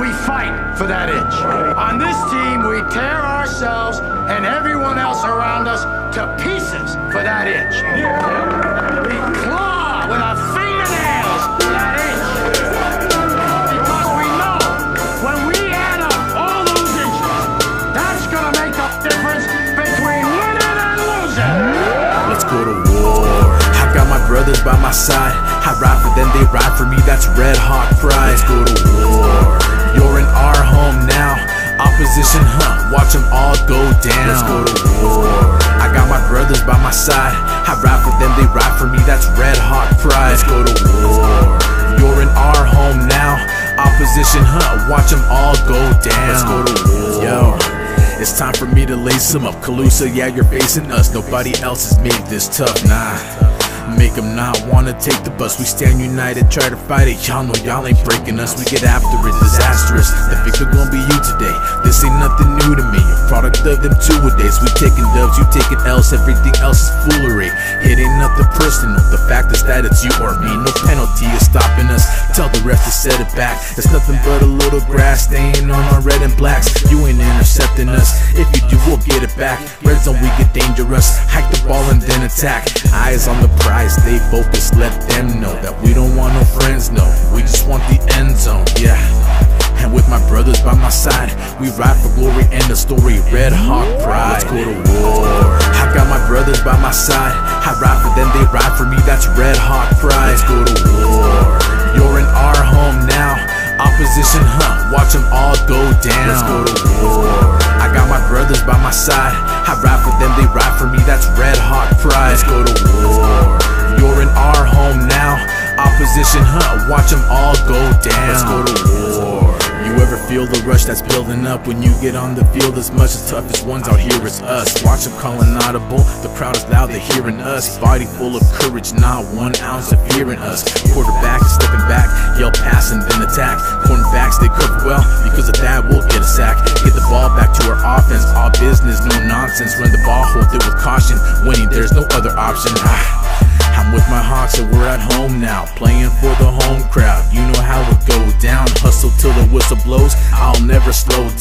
we fight for that inch. On this team, we tear ourselves and everyone else around us to pieces for that inch. We claw with our fingernails for that inch. Because we know when we add up all those inches, that's gonna make the difference between winning and losing. Let's go to war. I got my brothers by my side. I ride for them, they ride for me. That's Red Hawk pride. Let's go to Watch them all go down. Let's go to war. I got my brothers by my side. I ride for them, they ride for me. That's Red Hawk pride. Let's go to war. You're in our home now. Opposition, huh? Watch them all go down. Let's go to war. Yo. It's time for me to lace them up. Colusa, yeah, you're facing us. Nobody else has made this tough, nah. Make them not wanna take the bus. We stand united, try to fight it. Y'all know y'all ain't breaking us. We get after it, disastrous. The victor gonna be you today. This ain't nothing new to me. Product of them two days. We taking dubs, you taking L's. Everything else is foolery. It ain't nothing personal. The fact is that it's you or me. No penalty is stopping us. Tell the ref to set it back. It's nothing but a little grass stain on our red and blacks. You ain't intercepting us. If you do, we'll get it back. Red zone, we get dangerous. Hike the ball and then attack. Eyes on the prize, stay focused. Let them know that we don't want no friends. No, we just want the end zone. Yeah. And with my by my side, we ride for glory and the story. Red Hawk pride. Let's go to war. I got my brothers by my side. I ride for them, they ride for me. That's Red Hawk pride. Let's go to war. You're in our home now. Opposition, huh? Watch them all go down. Let's go to war. I got my brothers by my side. I ride for them, they ride for me. That's red feel the rush that's building up when you get on the field as much as toughest ones out here it's us. Watch them calling audible, the crowd is loud, they're hearing us. Body full of courage, not one ounce of fear in us. Quarterback is stepping back, yell pass and then attack. Cornerbacks they cover well, because of that we'll get a sack. Get the ball back to our offense, all business, no nonsense. Run the ball, hold it with caution. Winning, there's no other option. I'm with my Hawks and we're at home now, playing for the home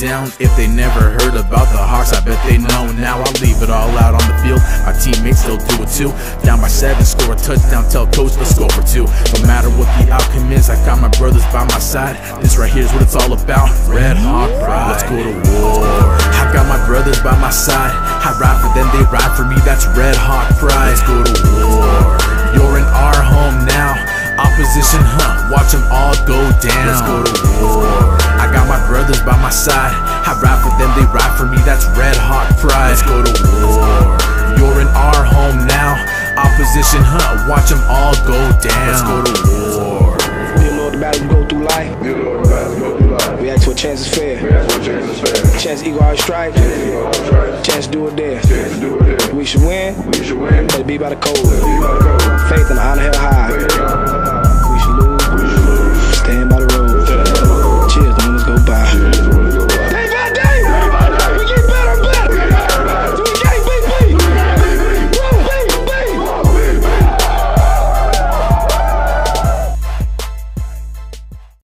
down. If they never heard about the Hawks, I bet they know now. I'll leave it all out on the field. Our teammates still do it too. Down by seven, score a touchdown. Tell coach let's for two. No matter what the outcome is, I got my brothers by my side. This right here's what it's all about. Red Hawk pride. Let's go to war. I got my brothers by my side. I ride for them, they ride for me. That's Red Hawk pride. Let's go to war. You're in our home now. Opposition, huh? Watch them all go down. Let's go to war. I got my brothers by my side. I ride for them, they ride for me. That's Red Hawk pride. Let's go to war. You're in our home now. Opposition, huh? Watch them all go down. Let's go to war. Dear Lord, the battles we go through life. Dear Lord, the go through life. We ask for a chance is fair. We ask for a chance is fair. Chance to equal our stripe. Right. Chance to do it there. Chance do it there. We should win. We should win. Let it be by the code. Be by the code. Faith and honor held high. Faith and honor.